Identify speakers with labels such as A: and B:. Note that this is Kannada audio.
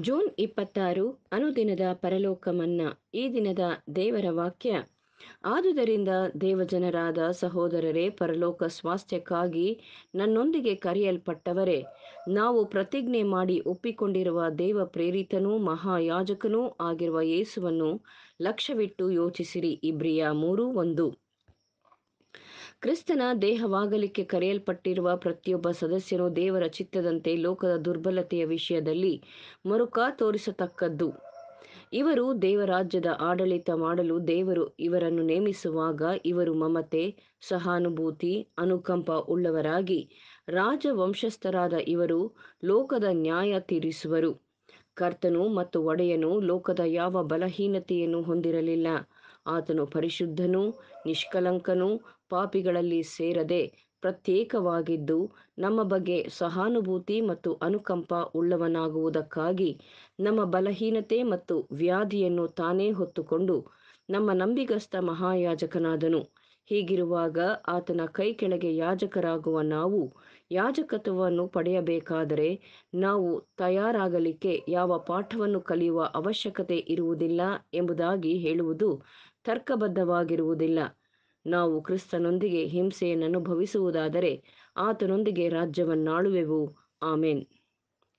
A: ಜೂನ್ ಇಪ್ಪತ್ತಾರು ಅನುದಿನದ ಪರಲೋಕಮನ್ನ ಈ ದಿನದ ದೇವರ ವಾಕ್ಯ. ಆದುದರಿಂದ ದೇವಜನರಾದ ಸಹೋದರರೇ, ಪರಲೋಕ ಸ್ವಾಸ್ಥ್ಯಕ್ಕಾಗಿ ನನ್ನೊಂದಿಗೆ ಕರೆಯಲ್ಪಟ್ಟವರೇ, ನಾವು ಪ್ರತಿಜ್ಞೆ ಮಾಡಿ ಒಪ್ಪಿಕೊಂಡಿರುವ ದೇವ ಪ್ರೇರಿತನೂ ಮಹಾಯಾಜಕನೂ ಆಗಿರುವ ಯೇಸುವನ್ನು ಲಕ್ಷ್ಯವಿಟ್ಟು ಯೋಚಿಸಿರಿ. ಇಬ್ರಿಯ ಮೂರು ಒಂದು. ಕ್ರಿಸ್ತನ ದೇಹವಾಗಲಿಕ್ಕೆ ಕರೆಯಲ್ಪಟ್ಟಿರುವ ಪ್ರತಿಯೊಬ್ಬ ಸದಸ್ಯನು ದೇವರ ಚಿತ್ತದಂತೆ ಲೋಕದ ದುರ್ಬಲತೆಯ ವಿಷಯದಲ್ಲಿ ಮರುಕ ತೋರಿಸತಕ್ಕದ್ದು. ಇವರು ದೇವರಾಜ್ಯದ ಆಡಳಿತ ಮಾಡಲು ದೇವರು ಇವರನ್ನು ನೇಮಿಸುವಾಗ ಇವರು ಮಮತೆ, ಸಹಾನುಭೂತಿ, ಅನುಕಂಪ ಉಳ್ಳವರಾಗಿ ರಾಜವಂಶಸ್ಥರಾದ ಇವರು ಲೋಕದ ನ್ಯಾಯ ತೀರಿಸುವರು. ಕರ್ತನು ಮತ್ತು ಒಡೆಯನು ಲೋಕದ ಯಾವ ಬಲಹೀನತೆಯನ್ನು ಹೊಂದಿರಲಿಲ್ಲ. ಆತನು ಪರಿಶುದ್ಧನೂ, ನಿಷ್ಕಲಂಕನೂ ಪಾಪಿಗಳಲ್ಲಿ ಸೇರದೆ ಪ್ರತ್ಯೇಕವಾಗಿದ್ದು, ನಮ್ಮ ಬಗ್ಗೆ ಸಹಾನುಭೂತಿ ಮತ್ತು ಅನುಕಂಪ ಉಳ್ಳವನಾಗುವುದಕ್ಕಾಗಿ ನಮ್ಮ ಬಲಹೀನತೆ ಮತ್ತು ವ್ಯಾಧಿಯನ್ನು ತಾನೇ ಹೊತ್ತುಕೊಂಡು ನಮ್ಮ ನಂಬಿಗಸ್ತ ಮಹಾಯಾಜಕನಾದನು. ಹೀಗಿರುವಾಗ ಆತನ ಕೈ ಕೆಳಗೆ ಯಾಜಕರಾಗುವ ನಾವು ಯಾಜಕತ್ವವನ್ನು ಪಡೆಯಬೇಕಾದರೆ ನಾವು ತಯಾರಾಗಲಿಕ್ಕೆ ಯಾವ ಪಾಠವನ್ನು ಕಲಿಯುವ ಅವಶ್ಯಕತೆ ಇರುವುದಿಲ್ಲ ಎಂಬುದಾಗಿ ಹೇಳುವುದು ತರ್ಕಬದ್ಧವಾಗಿರುವುದಿಲ್ಲ. ನಾವು ಕ್ರಿಸ್ತನೊಂದಿಗೆ ಹಿಂಸೆಯನ್ನು ಅನುಭವಿಸುವುದಾದರೆ ಆತನೊಂದಿಗೆ ರಾಜ್ಯವನ್ನಾಳುವೆವು. ಆಮೇನ್.